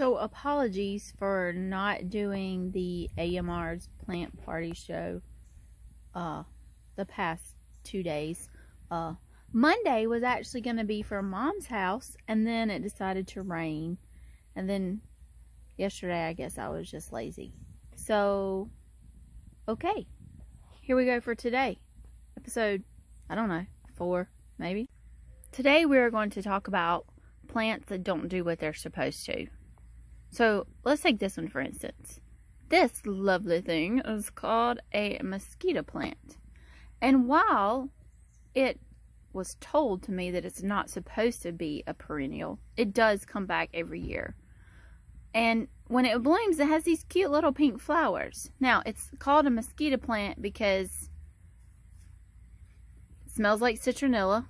So apologies for not doing the AMR's plant party show uh the past two days. Uh Monday was actually going to be for mom's house and then it decided to rain. And then yesterday I guess I was just lazy. So okay. Here we go for today. Episode I don't know, 4 maybe. Today we are going to talk about plants that don't do what they're supposed to. So let's take this one for instance. This lovely thing is called a mosquito plant. And while it was told to me that it's not supposed to be a perennial, it does come back every year. And when it blooms, it has these cute little pink flowers. Now, it's called a mosquito plant because it smells like citronella.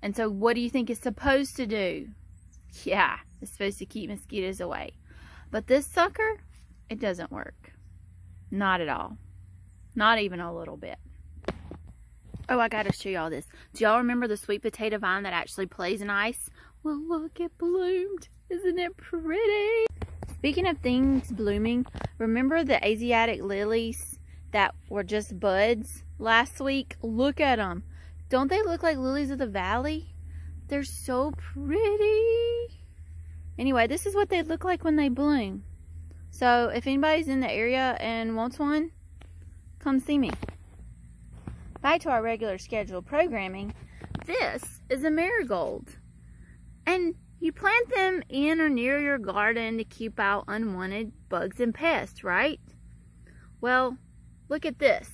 And so what do you think it's supposed to do? Yeah, it's supposed to keep mosquitoes away. But this sucker, it doesn't work. Not at all. Not even a little bit. Oh, I gotta show y'all this. Do y'all remember the sweet potato vine that actually plays in ice? Well, look, it bloomed. Isn't it pretty? Speaking of things blooming, remember the Asiatic lilies that were just buds last week? Look at them. Don't they look like lilies of the valley? They're so pretty. Anyway, this is what they look like when they bloom. So if anybody's in the area and wants one, come see me. Back to our regular scheduled programming. This is a marigold. And you plant them in or near your garden to keep out unwanted bugs and pests, right? Well, look at this.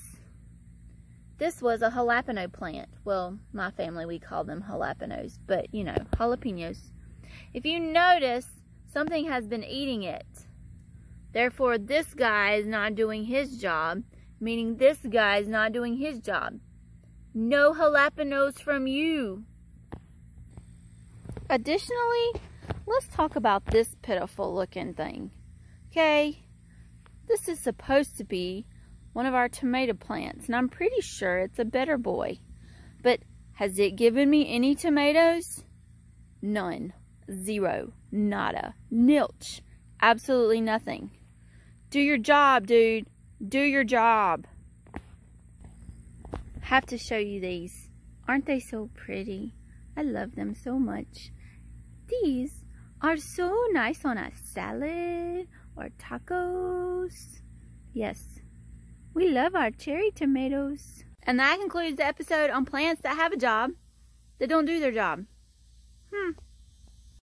This was a jalapeno plant. Well, my family, we call them jalapenos, but you know, jalapenos. If you notice, something has been eating it. Therefore, this guy is not doing his job, meaning this guy is not doing his job. No jalapenos from you. Additionally, let's talk about this pitiful looking thing. Okay, this is supposed to be one of our tomato plants, and I'm pretty sure it's a better boy. But has it given me any tomatoes? None. Zero. Nada. Nilch. Absolutely nothing. Do your job, dude. Do your job. Have to show you these. Aren't they so pretty? I love them so much. These are so nice on a salad or tacos. Yes, we love our cherry tomatoes. And that concludes the episode on plants that have a job that don't do their job. Hmm.